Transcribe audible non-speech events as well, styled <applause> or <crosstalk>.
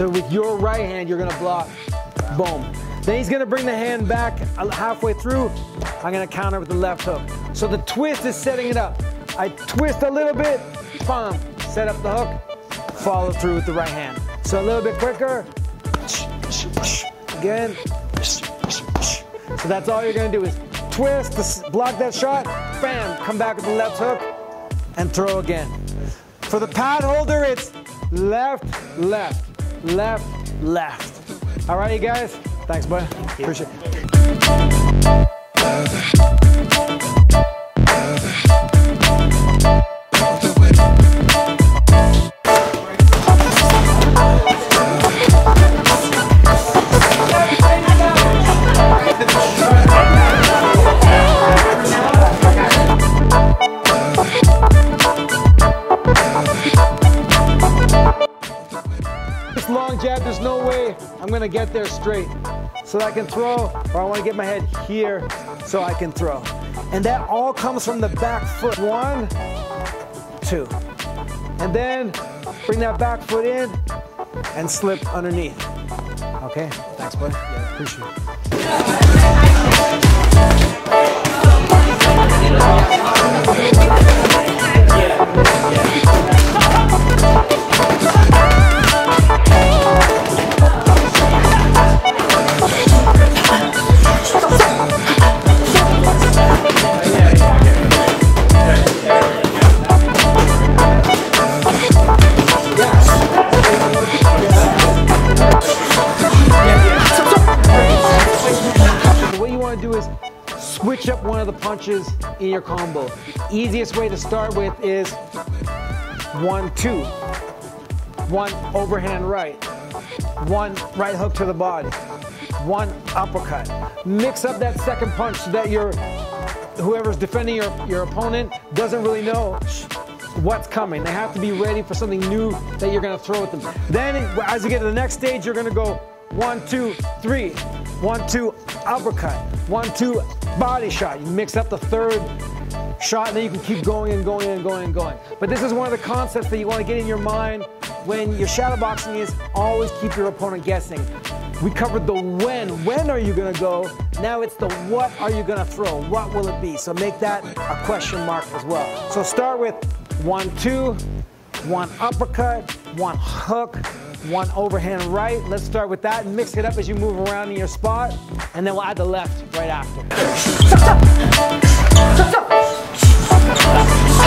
So with your right hand, you're gonna block, boom. Then he's gonna bring the hand back halfway through. I'm gonna counter with the left hook. So the twist is setting it up. I twist a little bit, bam, set up the hook, follow through with the right hand. So a little bit quicker, again. So that's all you're gonna do is twist, block that shot, bam, come back with the left hook, and throw again. For the pad holder, it's left, left, left, left. All right, you guys? Thanks, bud. Appreciate it. Gonna get there straight so that I can throw, or I wanna get my head here so I can throw. And that all comes from the back foot. One, two. And then bring that back foot in and slip underneath. Okay, thanks, bud. Yeah, appreciate it. Up one of the punches in your combo. Easiest way to start with is one, two, one overhand right. One right hook to the body. One uppercut. Mix up that second punch so that your whoever's defending your, your opponent doesn't really know what's coming. They have to be ready for something new that you're gonna throw at them. Then as you get to the next stage, you're gonna go one, two, three, one, two, uppercut. One, two, body shot. You mix up the third shot, and then you can keep going and going and going and going. But this is one of the concepts that you want to get in your mind when your shadowboxing is always keep your opponent guessing. We covered the when. When are you going to go? Now it's the what are you going to throw? What will it be? So make that a question mark as well. So start with one, two, one uppercut, one hook, one overhand right. Let's start with that and mix it up as you move around in your spot. And then we'll add the left right after. <laughs>